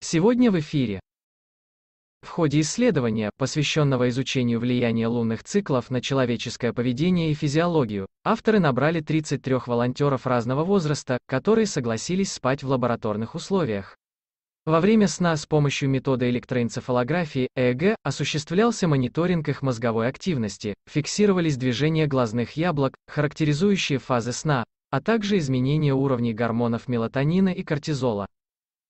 Сегодня в эфире. В ходе исследования, посвященного изучению влияния лунных циклов на человеческое поведение и физиологию, авторы набрали 33 волонтеров разного возраста, которые согласились спать в лабораторных условиях. Во время сна с помощью метода электроэнцефалографии ЭЭГ осуществлялся мониторинг их мозговой активности, фиксировались движения глазных яблок, характеризующие фазы сна, а также изменения уровней гормонов мелатонина и кортизола.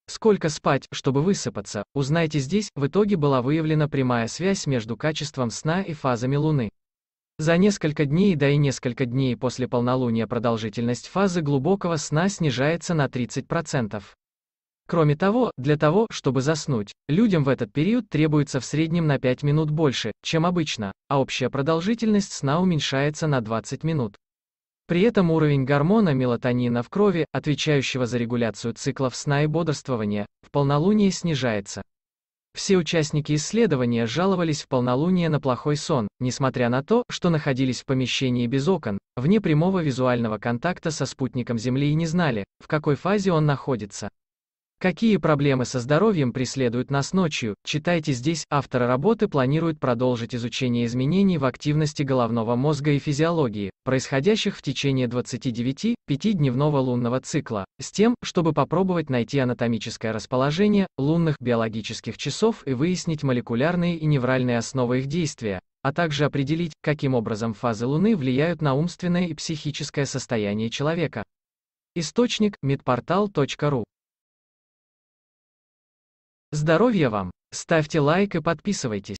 Сколько спать, чтобы высыпаться, узнайте здесь, в итоге была выявлена прямая связь между качеством сна и фазами Луны. За несколько дней да и несколько дней после полнолуния продолжительность фазы глубокого сна снижается на 30%. Кроме того, для того, чтобы заснуть, людям в этот период требуется в среднем на 5 минут больше, чем обычно, а общая продолжительность сна уменьшается на 20 минут. При этом уровень гормона мелатонина в крови, отвечающего за регуляцию циклов сна и бодрствования, в полнолуние снижается. Все участники исследования жаловались в полнолуние на плохой сон, несмотря на то, что находились в помещении без окон, вне прямого визуального контакта со спутником Земли и не знали, в какой фазе он находится. Какие проблемы со здоровьем преследуют нас ночью? Читайте здесь. Авторы работы планируют продолжить изучение изменений в активности головного мозга и физиологии, происходящих в течение 29-5-дневного лунного цикла, с тем, чтобы попробовать найти анатомическое расположение лунных биологических часов и выяснить молекулярные и невральные основы их действия, а также определить, каким образом фазы Луны влияют на умственное и психическое состояние человека. Источник – medportal.ru Здоровья вам! Ставьте лайк и подписывайтесь.